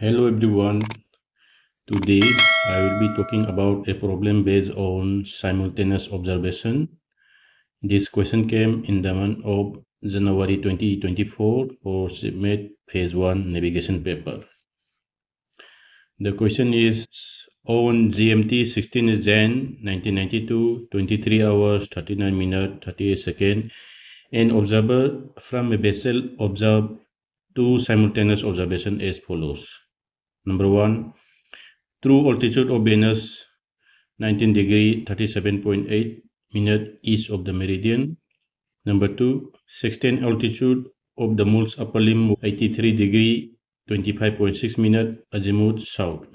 Hello everyone. Today I will be talking about a problem based on simultaneous observation. This question came in the month of January 2024 for CMAT Phase 1 navigation paper. The question is on GMT 16 Jan 1992, 23 hours 39 minutes 38 seconds, an observer from a vessel observed two simultaneous observations as follows. Number one, true altitude of Venus 19 degree 37.8 minute east of the meridian. Number two, 16 altitude of the moon's upper limb 83 degree 25.6 minute azimuth south.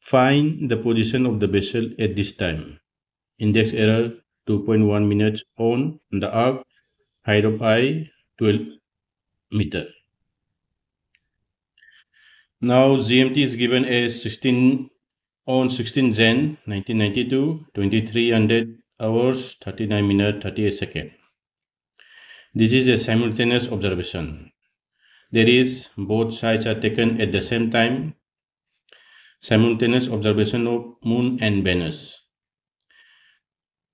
Find the position of the vessel at this time. Index error 2.1 minutes on the arc, height of eye 12 meter. Now GMT is given as 16 on 16 Jan 1992, 2300 hours 39 minutes 38 seconds. This is a simultaneous observation. There is both sides are taken at the same time. Simultaneous observation of Moon and Venus.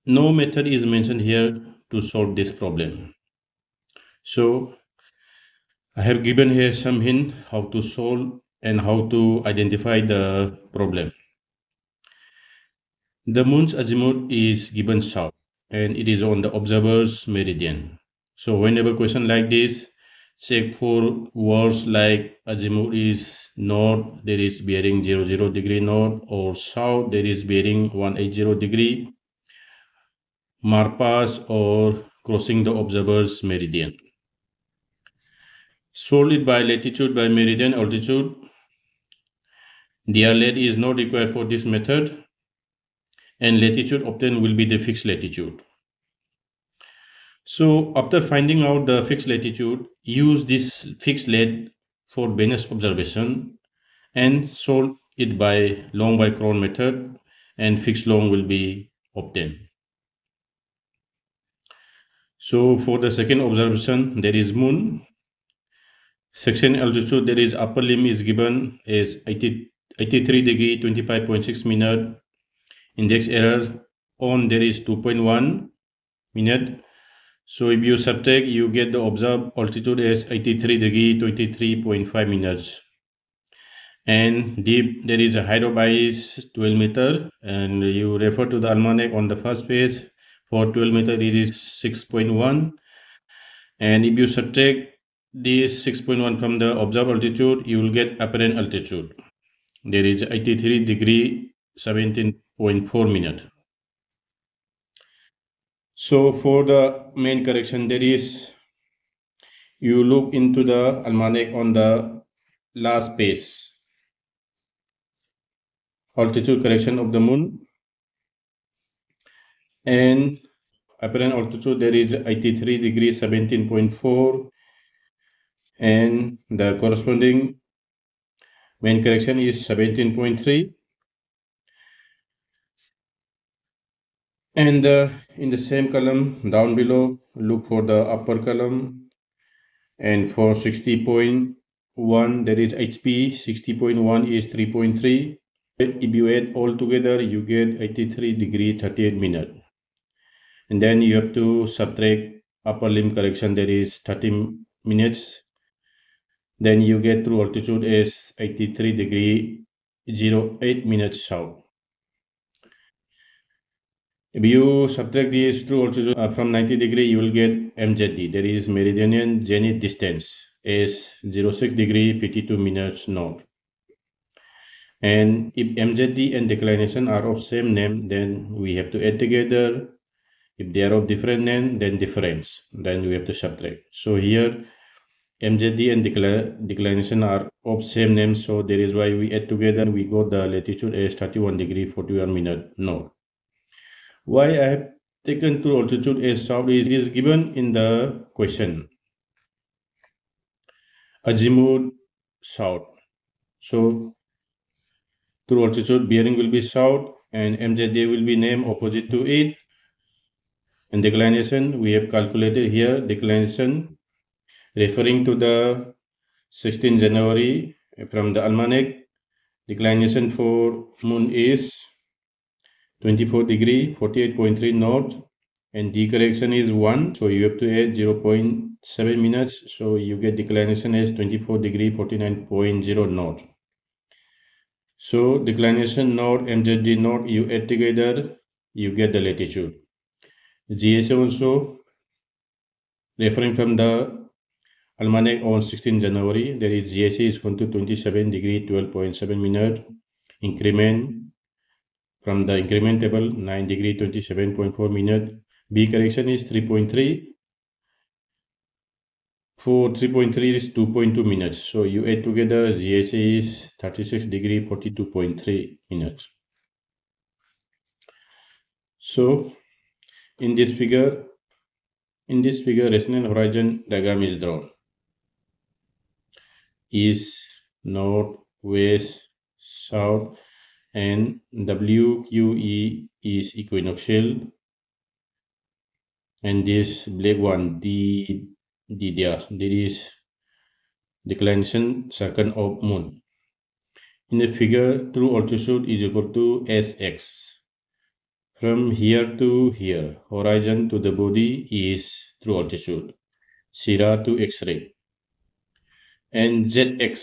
No method is mentioned here to solve this problem. So I have given here some hint how to solve and how to identify the problem. The moon's azimuth is given south and it is on the observer's meridian. So whenever question like this, check for words like azimuth is north, there is bearing 0, 0 degree north or south, there is bearing 180 degree, Mer Pass or crossing the observer's meridian. Solid by latitude by meridian altitude DRLAT is not required for this method and latitude obtained will be the fixed latitude. So after finding out the fixed latitude, use this fixed lat for Venus observation and solve it by long by chron method and fixed long will be obtained. So for the second observation, there is moon. Sextant altitude, there is upper limb is given as 80 83 degree 25.6 minute index error on there is 2.1 minute. So if you subtract you get the observed altitude as 83 degree 23.5 minutes. And dip there is a height of is 12 meter and you refer to the almanac on the first page. For 12 meter it is 6.1 and if you subtract this 6.1 from the observed altitude you will get apparent altitude there is 83 degree 17.4 minute. So for the main correction there is you look into the almanac on the last page. Altitude correction of the moon. And apparent altitude there is 83 degree 17.4 and the corresponding Main correction is 17.3. And uh, in the same column down below, look for the upper column. And for 60.1, there is HP. 60.1 is 3.3. If you add all together, you get 83 degree 38 minute. And then you have to subtract upper limb correction, there is 30 minutes then you get true altitude is 83 degree 08 minutes south. If you subtract this true altitude uh, from 90 degree, you will get MZD. There is meridian zenith distance is 06 degree 52 minutes north. And if MZD and declination are of same name, then we have to add together. If they are of different name, then difference. Then we have to subtract. So here MZD and declination are of same name, so there is why we add together and we got the latitude as 31 degree 41 minute north. Why I have taken to altitude as south is, given in the question. Azimuth south. So true altitude bearing will be south and MZD will be named opposite to it. And declination we have calculated here declination referring to the 16 January from the almanac declination for moon is 24 degree 48.3 north and D correction is 1 so you have to add 0.7 minutes so you get declination as 24 degree 49.0 north. So declination north MZD north you add together you get the latitude. GSA also referring from the Almanac on 16 January, there is GSA is equal to 27 degree 12.7 minute increment from the increment table 9 degree 27.4 minute. B correction is 3.3. For 3.3 is 2.2 minutes. So you add together GSA is 36 degree 42.3 minutes. So in this figure, in this figure, resonant horizon diagram is drawn east, north, west, south, and WQE is equinoctial. And this black one, D, D there is declination second of moon. In the figure, true altitude is equal to Sx. From here to here, horizon to the body is true altitude. Sierra to X-ray and zx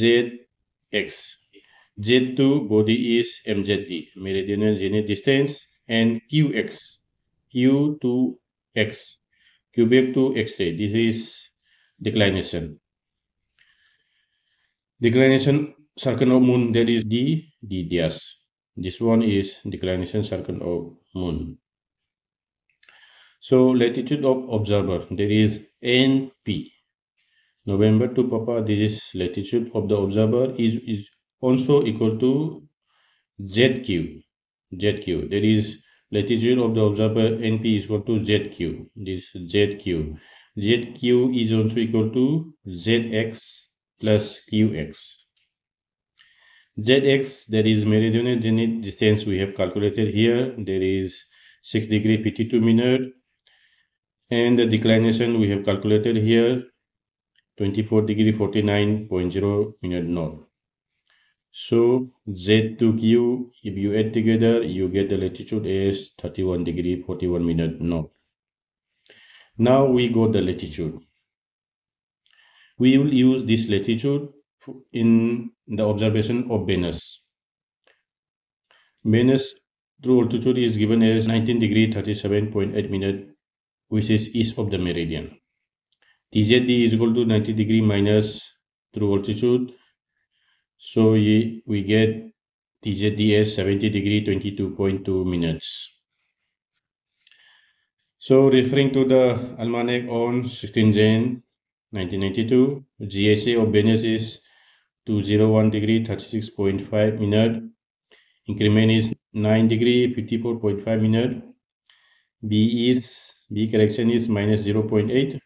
zx z2 body is mzd meridional zenith distance and qx q to x. Back to x-ray this is declination. Declination circle of moon that is d d dash this one is declination circle of moon. So latitude of observer there is np November to Papa, this is latitude of the observer is, is also equal to ZQ. ZQ. There is latitude of the observer NP is equal to ZQ. This ZQ. ZQ is also equal to ZX plus QX. ZX, that is meridional zenith distance we have calculated here. There is 6 degree 52 minute. And the declination we have calculated here 24 degree 49.0 minute north. So Z to Q, if you add together, you get the latitude as 31 degree 41 minute north. Now we got the latitude. We will use this latitude in the observation of Venus. Venus true altitude is given as 19 degree 37.8 minute, which is east of the meridian. TZD is equal to 90 degree minus true altitude. So we, get TZD as 70 degree 22.2 minutes. So referring to the almanac on 16 Jan 1992, GSA of Venus is 201 degree 36.5 minute. Increment is 9 degree 54.5 minute. B is B correction is minus 0.8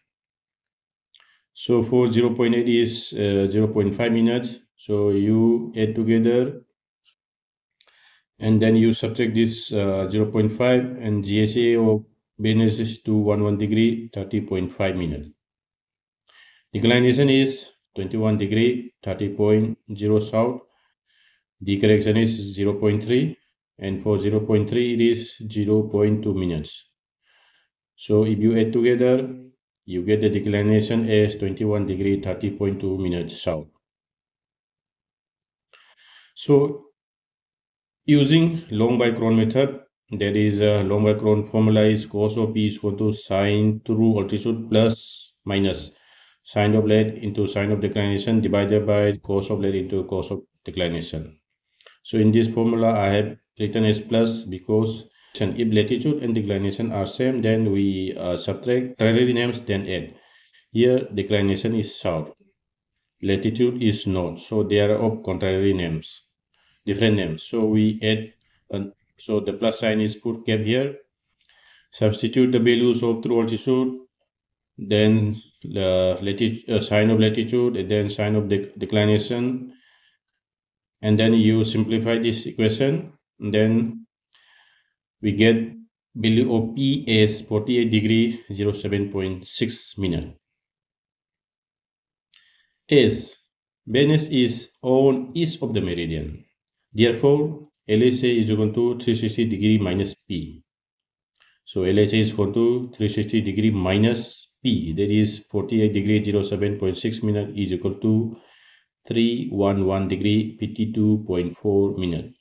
so for 0.8 is uh, 0.5 minutes. So you add together and then you subtract this uh, 0.5 and GSA of Venus is to 11 degree 30.5 minutes. Declination is 21 degree 30.0 south. The correction is 0.3 and for 0.3 it is 0.2 minutes. So if you add together you get the declination as 21 degree 30.2 minutes south. So using long by chron method, there is uh, a long by chron formula is cos of p is equal to sine true altitude plus minus sine of lead into sine of declination divided by cos of lead into cos of declination. So in this formula, I have written as plus because if latitude and declination are same, then we uh, subtract contrary names, then add. Here, declination is south. Latitude is north. So they are of contrary names, different names. So we add, uh, so the plus sine is put kept here. Substitute the values of true altitude, then the latitude, uh, sine of latitude, and then sign of de declination. And then you simplify this equation. then we get value of P as 48 degree 07.6 minute. S Venus is on east of the meridian. Therefore, LHA is equal to 360 degree minus P. So LHA is equal to 360 degree minus P. That is 48 degree 07.6 minute is equal to 311 degree 52.4 minute.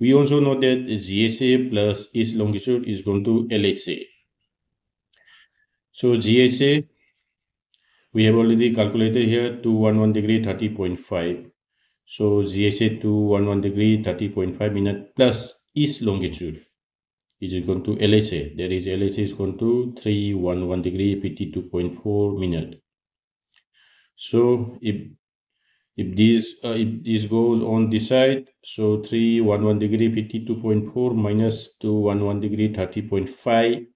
We also know that GSA plus east longitude is going to LHA. So GSA, we have already calculated here 211 degree 30.5. So GSA 211 degree 30.5 minute plus east longitude is equal to LHA. That is LHA is going to 311 degree 52.4 minute. So if if this uh, if this goes on this side, so 311 degree 52.4 minus 211 degree 30.5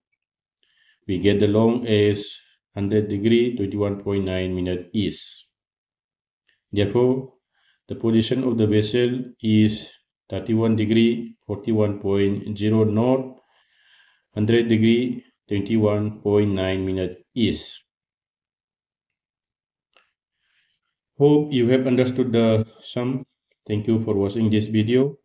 we get the long as 100 degree 21.9 minute east. Therefore, the position of the vessel is 31 degree 41.0 north, 100 degree 21.9 minute east. Hope you have understood the sum. Thank you for watching this video.